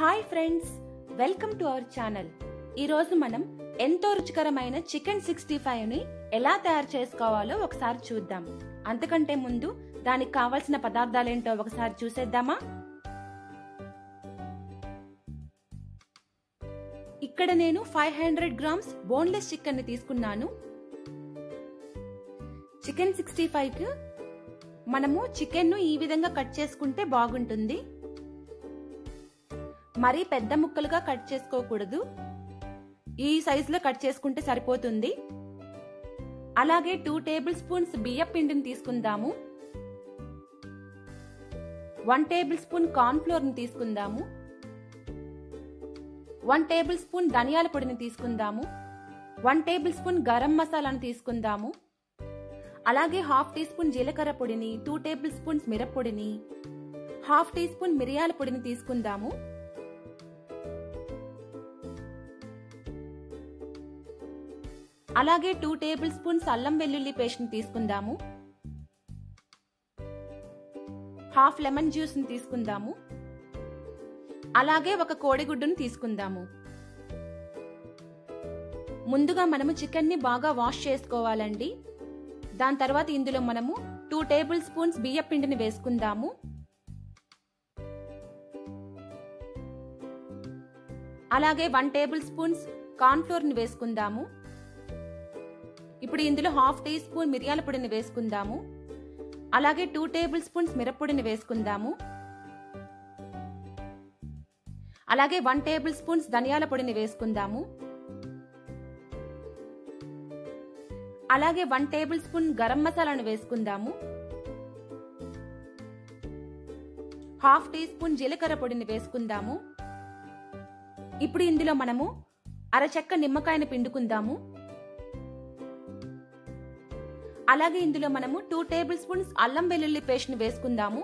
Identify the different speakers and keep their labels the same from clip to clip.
Speaker 1: Hi friends welcome to our channel. ఈరోజు మనం ఎంతో రుచికరమైన చికెన్ సిక్స్టీ ఫైవ్ని ఎలా తయారు చేసుకోవాలో ఒకసారి చూద్దాం. అంతకంటే ముందు దానికి కావలసిన పదార్థాలేంటో ఒకసారి చూసేద్దామా? ఇక్కడ నేను ఫైవ్ హండ్రెడ్ గ్రామ్స్ బోన్లెస్ చికెన్ని తీసుకున్నాను. చికెన్ సిక్స్టీ ఫైవ్ మనము చికెన్ను ఈ విధంగా కట్ చేసుకుంటే బాగుంటుంది. మరీ పెద్ద ముక్కలుగా కట్ చేసుకోకూడదు. ఈ సైజులో కట్ చేసుకుంటే సరిపోతుంది. అలాగే టూ టేబుల్ స్పూన్స్ బియ్యం పిండిని తీసుకుందాము. వన్ టేబుల్ స్పూన్ కార్న్ఫ్లోర్ని తీసుకుందాము. వన్ టేబుల్ స్పూన్ ధనియాల పొడిని తీసుకుందాము. వన్ టేబుల్ స్పూన్ గరం మసాలాను తీసుకుందాము. అలాగే హాఫ్ టీ స్పూన్ జీలకర్ర పొడిని టూ టేబుల్ స్పూన్స్ మిరప్పొడిని హాఫ్ టీ స్పూన్ మిరియాల పొడిని తీసుకుందాము. అలాగే టూ టేబుల్ స్పూన్స్ అల్లం వెల్లుల్లి పేస్ట్ని తీసుకుందాము. హాఫ్ లెమన్ జ్యూస్ని తీసుకుందాము. అలాగే ఒక కోడిగుడ్డును తీసుకుందాము. ముందుగా మనము చికెన్ని బాగా వాష్ చేసుకోవాలండి. దాని తర్వాత ఇందులో మనము టూ టేబుల్ స్పూన్స్ బియ్య పిండిని వేసుకుందాము. అలాగే వన్ టేబుల్ స్పూన్స్ కార్న్ఫ్లోర్ని వేసుకుందాము. ఇప్పుడు ఇందులో హాఫ్ టీ స్పూన్ మిరియాల పొడిని వేసుకుందాము. అలాగే టూ టేబుల్ స్పూన్స్ మిరప్పొడిని వేసుకుందాము. అలాగే వన్ టేబుల్ స్పూన్స్ ధనియాల పొడిని వేసుకుందాము. అలాగే వన్ టేబుల్ స్పూన్ గరం మసాలాను వేసుకుందాము. హాఫ్ టీ స్పూన్ జీలకర్ర పొడిని వేసుకుందాము. ఇప్పుడు ఇందులో మనము అరచెక్క నిమ్మకాయను పిండుకుందాము. అలాగే ఇందులో మనము టూ టేబుల్ స్పూన్స్ అల్లం వెల్లుల్లి పేస్ట్ని వేసుకుందాము.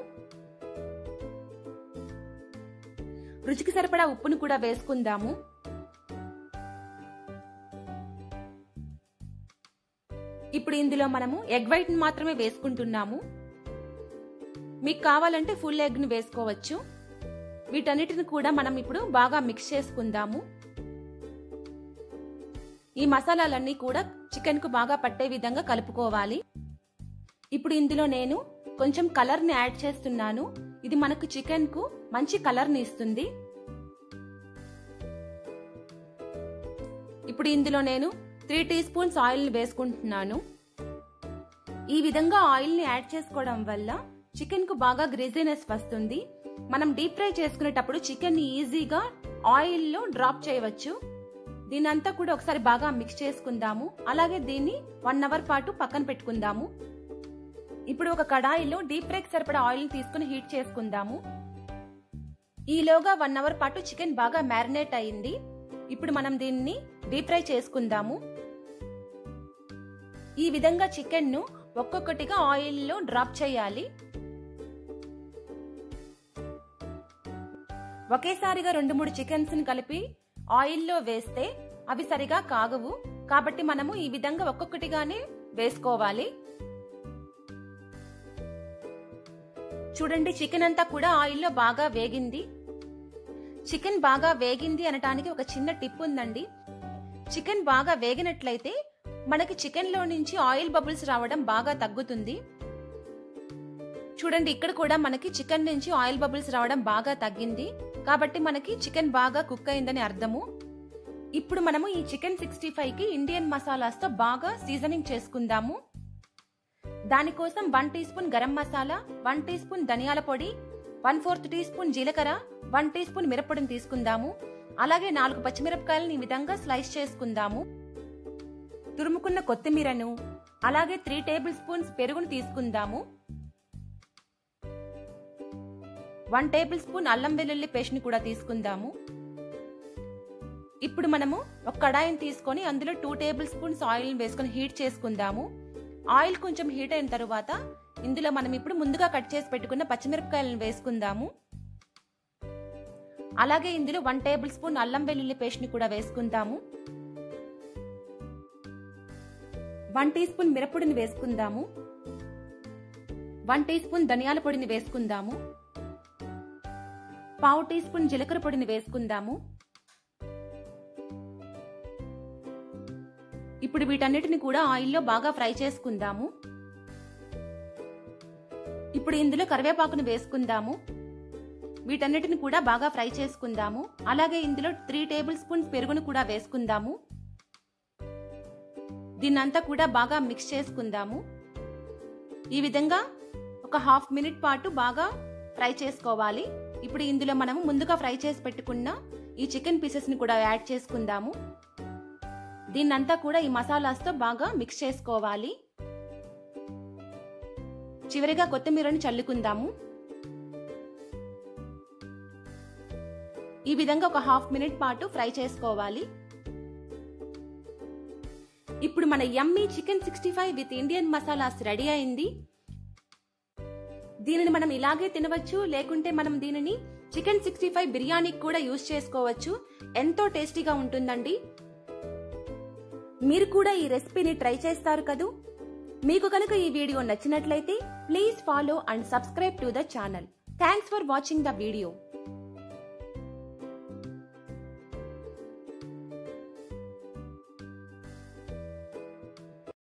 Speaker 1: రుచికి సరిపడా ఉప్పును కూడా వేసుకుందాము. ఇప్పుడు ఇందులో మనము ఎగ్ వైట్ని మాత్రమే వేసుకుంటున్నాము. మీకు కావాలంటే ఫుల్ ఎగ్ని వేసుకోవచ్చు. వీటన్నిటిని కూడా మనం ఇప్పుడు బాగా మిక్స్ చేసుకుందాము. ఈ మసాలాలన్నీ కూడా చికెన్కు బాగా పట్టే విధంగా కలుపుకోవాలి. ఇప్పుడు ఇందులో నేను కొంచెం కలర్ని యాడ్ చేస్తున్నాను. ఇది మనకు చికెన్కు మంచి కలర్ని ఇస్తుంది. ఇప్పుడు ఇందులో నేను త్రీ టీ స్పూన్స్ ఆయిల్ని వేసుకుంటున్నాను. ఈ విధంగా ఆయిల్ని యాడ్ చేసుకోవడం వల్ల చికెన్కు బాగా గ్రేజీనెస్ వస్తుంది. మనం డీప్ ఫ్రై చేసుకునేటప్పుడు చికెన్ ఈజీగా ఆయిల్లో డ్రాప్ చేయవచ్చు. దీని అంతా కూడా ఒకసారి బాగా మిక్స్ చేసుకుందాము. అలాగే దీన్ని వన్ అవర్ పాటు పక్కన పెట్టుకుందాము. ఇప్పుడు ఒక కడాయిలో డీప్ ఫ్రైకి సరిపడా ఆయిల్ తీసుకుని హీట్ చేసుకుందాము. ఈలోగా వన్ అవర్ పాటు చికెన్ బాగా మ్యారినేట్ అయింది. ఇప్పుడు మనం దీన్ని డీప్ ఫ్రై చేసుకుందాము. ఈ విధంగా చికెన్ను ఒక్కొక్కటిగా ఆయిల్లో డ్రాప్ చేయాలి. ఒకేసారిగా రెండు మూడు చికెన్స్ని కలిపి ఆయిల్లో వేస్తే అవి సరిగా కాగవు. కాబట్టి మనము ఈ విధంగా ఒక్కొక్కటిగానే వేసుకోవాలి. చూడండి చికెన్ అంతా కూడా ఆయిల్లో బాగా వేగింది. చికెన్ బాగా వేగింది అనటానికి ఒక చిన్న టిప్ ఉందండి. చికెన్ బాగా వేగినట్లయితే మనకి చికెన్లో నుంచి ఆయిల్ బబుల్స్ రావడం బాగా తగ్గుతుంది. చూడండి ఇక్కడ కూడా మనకి చికెన్ నుంచి ఆయిల్ బబుల్స్ రావడం బాగా తగ్గింది. కాబట్టి మనకి చికెన్ బాగా కుక్ అయిందని అర్థము. ఇప్పుడు మనము ఈ చికెన్ సిక్స్టీ ఫైవ్కి ఇండియన్ మసాలాస్తో బాగా సీజనింగ్ చేసుకుందాము. దానికోసం one teaspoon garam masala one teaspoon ధనియాల పొడి వన్ ఫోర్త్ టీ స్పూన్ జీలకర్ర వన్ టీ స్పూన్ మిరప్పొడిని తీసుకుందాము. అలాగే నాలుగు పచ్చిమిరపకాయలను ఈ విధంగా స్లైస్ చేసుకుందాము. తురుముకున్న కొత్తిమీరను అలాగే త్రీ టేబుల్ స్పూన్స్ పెరుగును తీసుకుందాము. వన్ టేబుల్ స్పూన్ అల్లం వెల్లుల్లి పేస్ట్ని కూడా తీసుకుందాము. ఇప్పుడు మనము ఒక కడాయిని తీసుకొని అందులో టూ టేబుల్ స్పూన్స్ ఆయిల్ని వేసుకొని హీట్ చేసుకుందాము. ఆయిల్ కొంచెం హీట్ అయిన తర్వాత ఇందులో మనం ఇప్పుడు ముందుగా కట్ చేసి పెట్టుకున్న పచ్చిమిరపకాయలను వేసుకుందాము. అలాగే ఇందులో వన్ టేబుల్ స్పూన్ అల్లం వెల్లుల్లి పేస్ట్ని కూడా వేసుకుందాము. వన్ టీ స్పూన్ మిరప్పొడిని వేసుకుందాము. వన్ టీ స్పూన్ ధనియాల పొడిని వేసుకుందాము. పావు టీ స్పూన్ జీలకర్ర పొడిని వేసుకుందాము. ఇప్పుడు వీటన్నిటిని కూడా ఆయిల్లో బాగా ఫ్రై చేసుకుందాము. ఇప్పుడు ఇందులో కరివేపాకును వేసుకుందాము. వీటన్నిటిని కూడా బాగా ఫ్రై చేసుకుందాము. అలాగే ఇందులో త్రీ టేబుల్ స్పూన్స్ పెరుగును కూడా వేసుకుందాము. దీన్నంతా కూడా బాగా మిక్స్ చేసుకుందాము. ఈ విధంగా ఒక హాఫ్ మినిట్ పాటు బాగా ఫ్రై చేసుకోవాలి. ఇప్పుడు ఇందులో మనము ముందుగా ఫ్రై చేసి పెట్టుకున్న ఈ చికెన్ పీసెస్ని కూడా యాడ్ చేసుకుందాము. దీన్నంతా కూడా ఈ మసాలాస్తో బాగా మిక్స్ చేసుకోవాలి. చివరిగా కొత్తిమీరని చల్లుకుందాము. ఈ విధంగా ఒక హాఫ్ మినిట్ పాటు ఫ్రై చేసుకోవాలి. ఇప్పుడు మన yummy chicken sixty five with Indian masalas ready అయింది. దీనిని మనం ఇలాగే తినవచ్చు లేకుంటే మనం దీనిని చికెన్ సిక్స్టీ ఫైవ్ బిర్యానీకి కూడా యూజ్ చేసుకోవచ్చు. ఎంతో టేస్టీగా ఉంటుందండి. మీరు కూడా ఈ రెసిపీని ట్రై చేస్తారు కదూ? మీకు కనుక ఈ వీడియో నచ్చినట్లయితే please follow and subscribe to the channel. Thanks for watching the video.